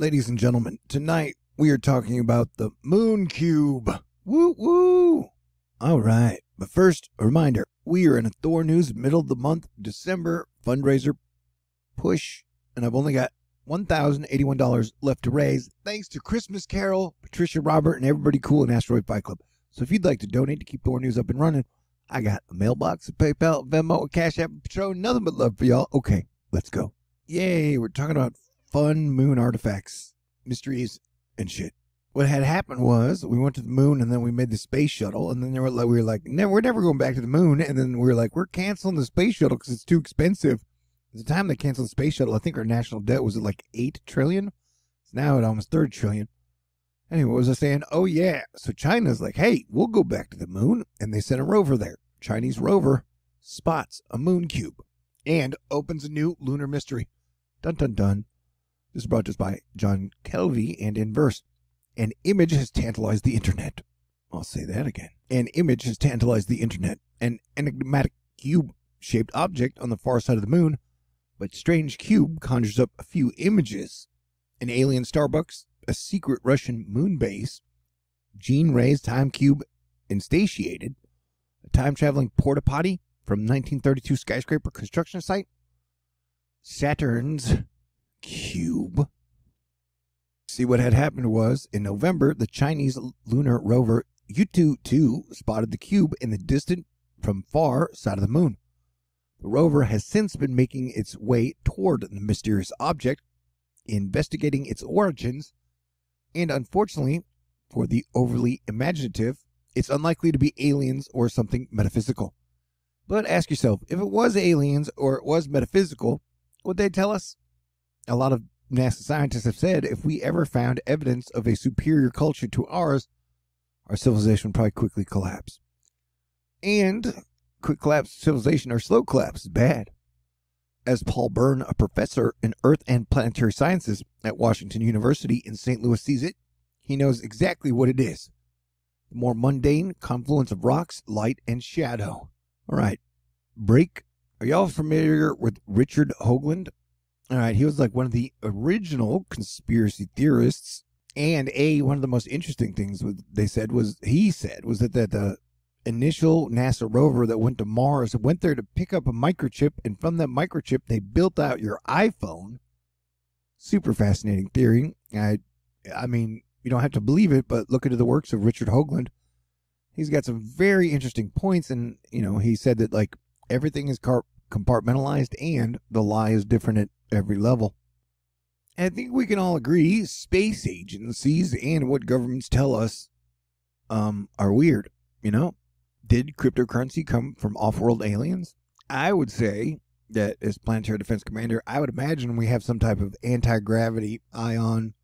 Ladies and gentlemen, tonight we are talking about the moon cube. Woo woo! All right, but first, a reminder we are in a Thor News middle of the month, December fundraiser push, and I've only got $1,081 left to raise thanks to Christmas Carol, Patricia Robert, and everybody cool in Asteroid Fight Club. So if you'd like to donate to keep Thor News up and running, I got a mailbox, a PayPal, Venmo, a Cash App, Patreon, nothing but love for y'all. Okay, let's go. Yay, we're talking about fun moon artifacts, mysteries, and shit. What had happened was we went to the moon and then we made the space shuttle, and then they were like, we were like, never, we're never going back to the moon. And then we were like, we're canceling the space shuttle because it's too expensive. At the time they canceled the space shuttle, I think our national debt was at like eight trillion. It's now at almost thirty trillion. Anyway, what was I saying? Oh yeah. So China's like, hey, we'll go back to the moon, and they sent a rover there. Chinese rover spots a moon cube and opens a new lunar mystery. Dun dun dun. This is brought to us by Jon Kelvey and Inverse. An image has tantalized the internet. I'll say that again. An image has tantalized the internet. An enigmatic cube shaped object on the far side of the moon, but strange cube conjures up a few images. An alien Starbucks, a secret Russian moon base, Gene Ray's time cube instatiated, a time traveling porta potty from 1932 skyscraper construction site, Saturn's cube. See, what had happened was in November, the Chinese lunar rover Yutu 2 spotted the cube in the distant, from far side of the moon. The rover has since been making its way toward the mysterious object, investigating its origins, and unfortunately, for the overly imaginative, it's unlikely to be aliens or something metaphysical. But ask yourself if it was aliens or it was metaphysical, would they tell us? A lot of NASA scientists have said if we ever found evidence of a superior culture to ours, our civilization would probably quickly collapse. And quick collapse civilization or slow collapse is bad. As Paul Byrne, a professor in earth and planetary sciences at Washington University in St. Louis, sees it, he knows exactly what it is the more mundane confluence of rocks, light, and shadow. All right, break. Are y'all familiar with Richard Hoagland? All right, he was like one of the original conspiracy theorists, and a one of the most interesting things they said was he said was that that the initial NASA rover that went to Mars went there to pick up a microchip, and from that microchip they built out your iPhone. Super fascinating theory. I, I mean, you don't have to believe it, but look into the works of Richard Hoagland. He's got some very interesting points, and you know, he said that like everything is car- compartmentalized and the lie is different at every level. I think we can all agree space agencies and what governments tell us um, are weird. You know, did cryptocurrency come from off-world aliens? I would say that as planetary defense commander, I would imagine we have some type of anti-gravity ion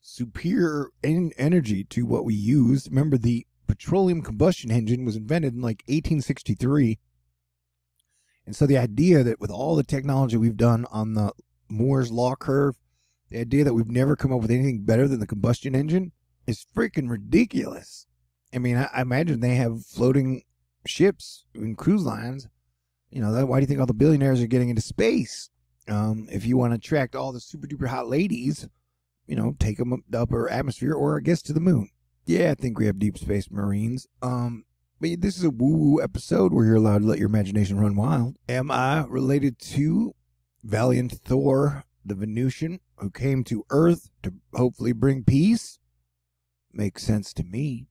superior en- energy to what we use. Remember, the petroleum combustion engine was invented in like 1863. And so the idea that with all the technology we've done on the Moore's law curve, the idea that we've never come up with anything better than the combustion engine is freaking ridiculous. I mean, I, I imagine they have floating ships and cruise lines. You know, that, why do you think all the billionaires are getting into space? Um, if you want to attract all the super duper hot ladies, you know, take them up the upper atmosphere or I guess to the moon. Yeah, I think we have deep space marines. Um, but this is a woo woo episode where you're allowed to let your imagination run wild. Am I related to valiant Thor, the Venusian, who came to Earth to hopefully bring peace? Makes sense to me.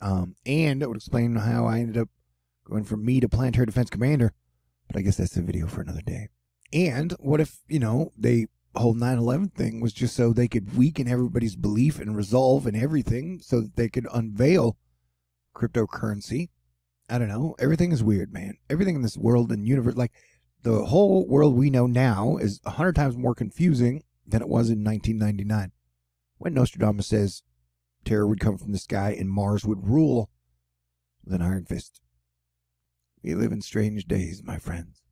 Um, and it would explain how I ended up going from me to planetary defense commander. But I guess that's a video for another day. And what if, you know, they whole 9-11 thing was just so they could weaken everybody's belief and resolve and everything so that they could unveil cryptocurrency. I don't know. Everything is weird, man. Everything in this world and universe, like the whole world we know now is a hundred times more confusing than it was in 1999 when Nostradamus says terror would come from the sky and Mars would rule with an iron fist. We live in strange days, my friends.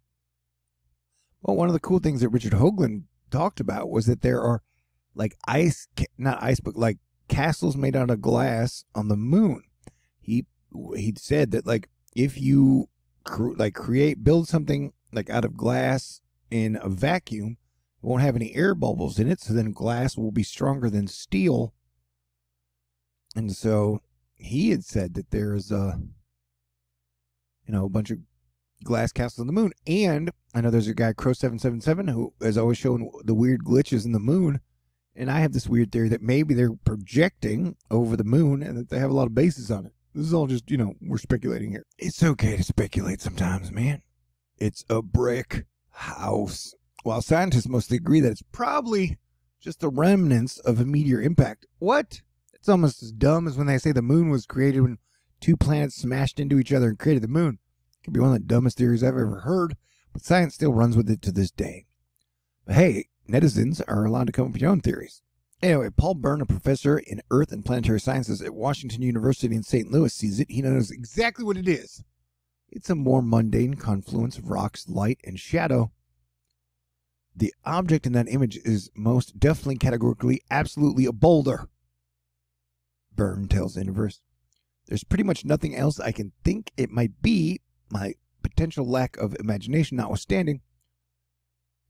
Well, one of the cool things that Richard Hoagland talked about was that there are like ice, not ice, but like castles made out of glass on the moon. He he said that like if you cr- like create build something like out of glass in a vacuum It won't have any air bubbles in it, so then glass will be stronger than steel. And so he had said that there's a, you know, a bunch of glass castles on the moon. And I know there's a guy, Crow777, who has always shown the weird glitches in the moon. And I have this weird theory that maybe they're projecting over the moon and that they have a lot of bases on it. This is all just, you know, we're speculating here. It's okay to speculate sometimes, man. It's a brick house. While scientists mostly agree that it's probably just the remnants of a meteor impact. What? It's almost as dumb as when they say the moon was created when two planets smashed into each other and created the moon. It could be one of the dumbest theories I've ever heard, but science still runs with it to this day. But hey, netizens are allowed to come up with your own theories. Anyway, Paul Byrne, a professor in Earth and Planetary Sciences at Washington University in St. Louis, sees it. He knows exactly what it is. It's a more mundane confluence of rocks, light, and shadow. The object in that image is most definitely, categorically, absolutely a boulder. Byrne tells Inverse. There's pretty much nothing else I can think it might be, my potential lack of imagination notwithstanding.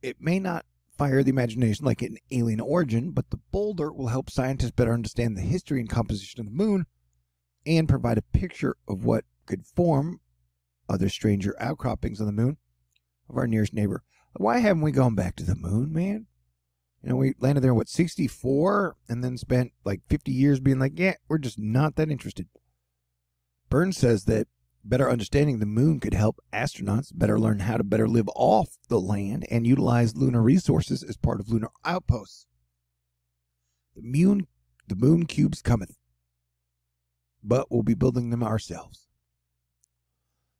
It may not fire the imagination like an alien origin, but the boulder will help scientists better understand the history and composition of the moon and provide a picture of what could form other stranger outcroppings on the moon of our nearest neighbor. Why haven't we gone back to the moon, man? You know, we landed there, what, 64? And then spent like 50 years being like, yeah, we're just not that interested. Burns says that better understanding the moon could help astronauts better learn how to better live off the land and utilize lunar resources as part of lunar outposts. The moon, the moon cubes cometh, but we'll be building them ourselves.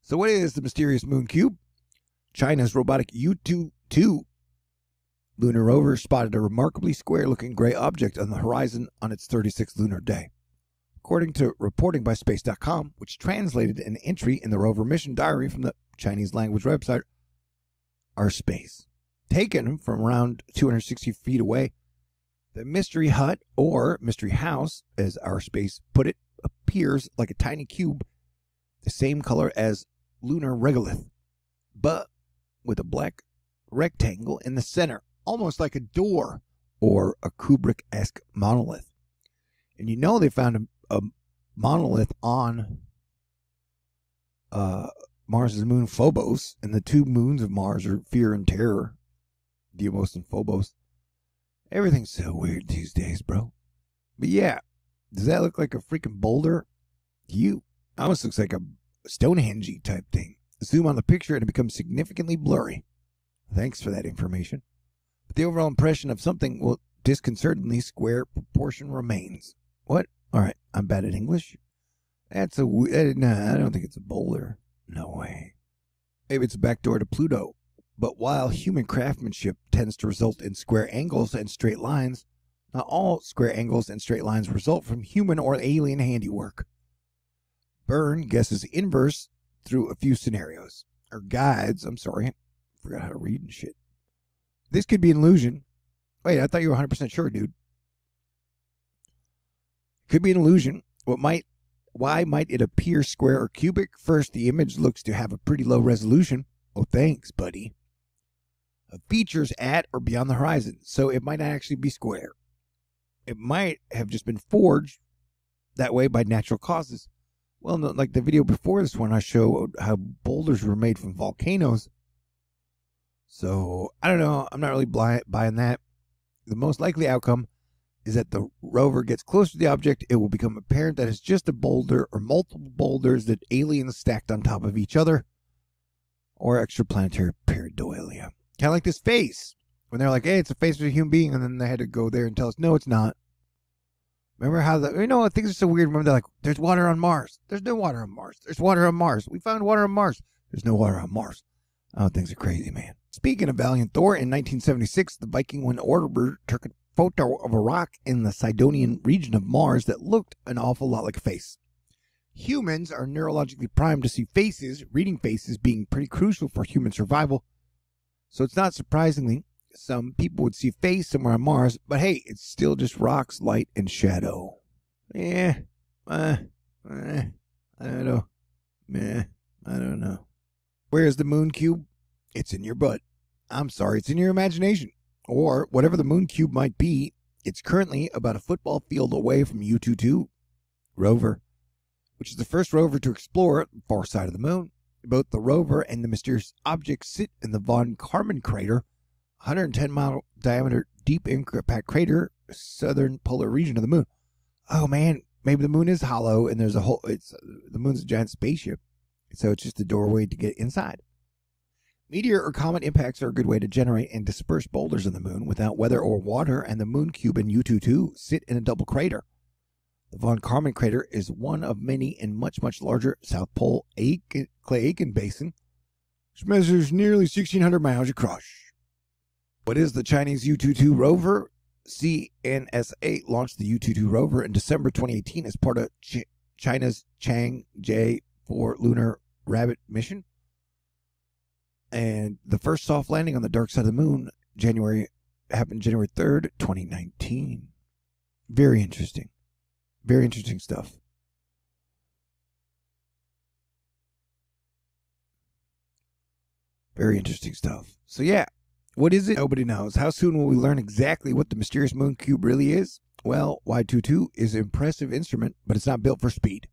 So, what is the mysterious moon cube? China's robotic Yutu 2 lunar rover spotted a remarkably square looking gray object on the horizon on its 36th lunar day. According to reporting by Space.com, which translated an entry in the rover mission diary from the Chinese language website Our Space. Taken from around 260 feet away, the mystery hut, or mystery house, as Our Space put it, appears like a tiny cube, the same color as lunar regolith, but with a black rectangle in the center, almost like a door or a Kubrick esque monolith. And you know they found a, monolith on uh, Mars's moon Phobos, and the two moons of Mars are Fear and Terror, Deimos and Phobos. Everything's so weird these days, bro. But yeah, does that look like a freaking boulder? You almost looks like a Stonehenge type thing. Zoom on the picture and it becomes significantly blurry. Thanks for that information. But the overall impression of something well, disconcertingly square proportion remains. What? All right, I'm bad at English. That's a nah. I don't think it's a boulder. No way. Maybe it's a backdoor to Pluto. But while human craftsmanship tends to result in square angles and straight lines, not all square angles and straight lines result from human or alien handiwork. Byrne guesses inverse through a few scenarios, or guides, I'm sorry. I Forgot how to read and shit. This could be an illusion. Wait, I thought you were 100% sure, dude. Could be an illusion. What might why might it appear square or cubic? First, the image looks to have a pretty low resolution. Oh, thanks, buddy. Features at or beyond the horizon, so it might not actually be square. It might have just been forged that way by natural causes. Well, like the video before this one, I showed how boulders were made from volcanoes. So I don't know. I'm not really buying that. The most likely outcome is that the rover gets closer to the object. It will become apparent that it's just a boulder or multiple boulders that aliens stacked on top of each other, or extraplanetary pareidolia. Kind of like this face when they're like, "Hey, it's a face of a human being," and then they had to go there and tell us, "No, it's not." Remember how the you know things are so weird. Remember they're like, "There's water on Mars." There's no water on Mars. There's water on Mars. We found water on Mars. There's no water on Mars. Oh, things are crazy, man. Speaking of Valiant Thor, in 1976, the Viking 1 orbiter took a photo of a rock in the Cydonian region of Mars that looked an awful lot like a face. Humans are neurologically primed to see faces, reading faces being pretty crucial for human survival. So it's not surprisingly some people would see a face somewhere on Mars, but hey, it's still just rocks, light, and shadow. Yeah, uh, uh, I don't know. Meh, I don't know. Where's the moon cube? It's in your butt. I'm sorry, it's in your imagination. Or whatever the moon cube might be, it's currently about a football field away from Yutu 2 rover, which is the first rover to explore the far side of the moon. Both the rover and the mysterious object sit in the von Karman crater, 110 mile diameter deep impact crater, southern polar region of the moon. Oh man, maybe the moon is hollow and there's a whole. It's the moon's a giant spaceship, so it's just a doorway to get inside. Meteor or comet impacts are a good way to generate and disperse boulders on the moon without weather or water, and the moon cube and Yutu 2 sit in a double crater. The von Karman crater is one of many in much, much larger South Pole Aiken, Clay Aiken Basin, which measures nearly 1,600 miles across. What is the Chinese Yutu 2 rover? CNSA launched the Yutu 2 rover in December 2018 as part of Ch- China's Chang'e 4 lunar rabbit mission. And the first soft landing on the dark side of the moon January happened January 3rd, 2019. Very interesting. Very interesting stuff. Very interesting stuff. So, yeah, what is it? Nobody knows. How soon will we learn exactly what the mysterious moon cube really is? Well, Yutu 2 is an impressive instrument, but it's not built for speed.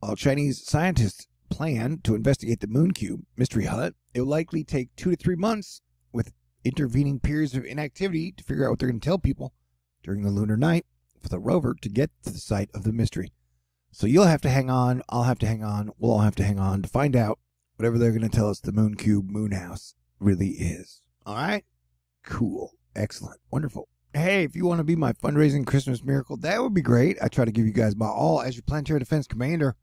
While Chinese scientists plan to investigate the moon cube mystery hut, it will likely take two to three months with intervening periods of inactivity to figure out what they're going to tell people during the lunar night for the rover to get to the site of the mystery. So you'll have to hang on, I'll have to hang on, we'll all have to hang on to find out whatever they're going to tell us the moon cube moon house really is. All right? Cool. Excellent. Wonderful. Hey, if you want to be my fundraising Christmas miracle, that would be great. I try to give you guys my all as your planetary defense commander.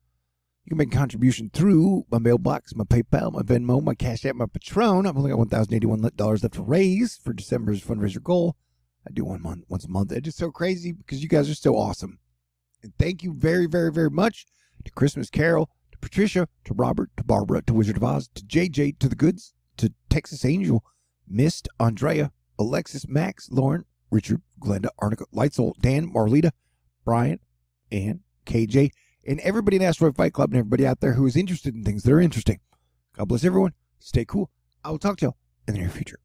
You can make a contribution through my mailbox, my PayPal, my Venmo, my Cash App, my Patreon. I've only got $1,081 left to raise for December's fundraiser goal. I do one month once a month. It's just so crazy because you guys are so awesome. And thank you very, very, very much to Christmas Carol, to Patricia, to Robert, to Barbara, to Wizard of Oz, to JJ, to the Goods, to Texas Angel, Mist, Andrea, Alexis, Max, Lauren, Richard, Glenda, Arnica, Lightsol, Dan, Marlita, Brian, and KJ, and everybody in Asteroid Fight Club and everybody out there who is interested in things that are interesting. God bless everyone. Stay cool. I will talk to y'all in the near future.